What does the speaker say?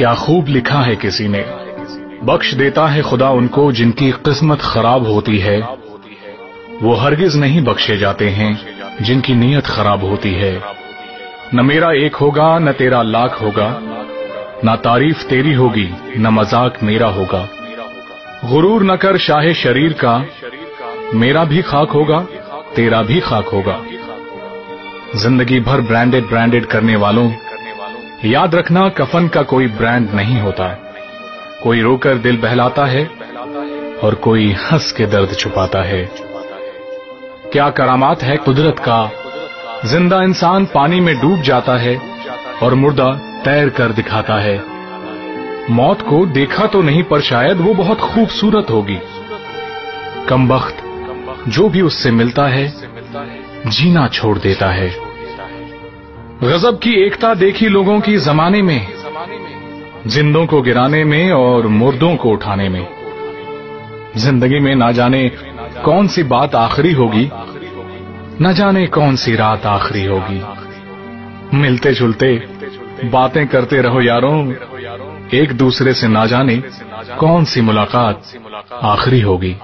کیا خوب لکھا ہے کسی نے۔ بخش دیتا ہے خدا ان کو جن کی قسمت خراب ہوتی ہے۔ وہ ہرگز نہیں بخشے جاتے ہیں جن کی نیت خراب ہوتی ہے۔ نہ میرا ایک ہوگا، نہ تیرا لاکھ ہوگا۔ نہ تعریف تیری ہوگی، نہ مذاق میرا ہوگا۔ غرور نہ کر شاہ شریر کا۔ میرا بھی خاک ہوگا، تیرا بھی خاک ہوگا۔ زندگی بھر برانڈیڈ برانڈیڈ کرنے والوں یاد رکھنا کفن کا کوئی برانڈ نہیں ہوتا۔ کوئی رو کر دل بہلاتا ہے اور کوئی ہنس کے درد چھپاتا ہے۔ کیا کرامات ہے قدرت کا۔ زندہ انسان پانی میں ڈوب جاتا ہے اور مردہ تیر کر دکھاتا ہے۔ موت کو دیکھا تو نہیں پر شاید وہ بہت خوبصورت ہوگی۔ کم بخت جو بھی اس سے ملتا ہے، جینا چھوڑ دیتا ہے۔ غزب کی ایکتا دیکھی لوگوں کی زمانے میں، زندوں کو گرانے میں اور مردوں کو اٹھانے میں۔ زندگی میں نہ جانے کون سی بات آخری ہوگی، نہ جانے کون سی رات آخری ہوگی۔ ملتے جلتے باتیں کرتے رہو یاروں، ایک دوسرے سے نہ جانے کون سی ملاقات آخری ہوگی۔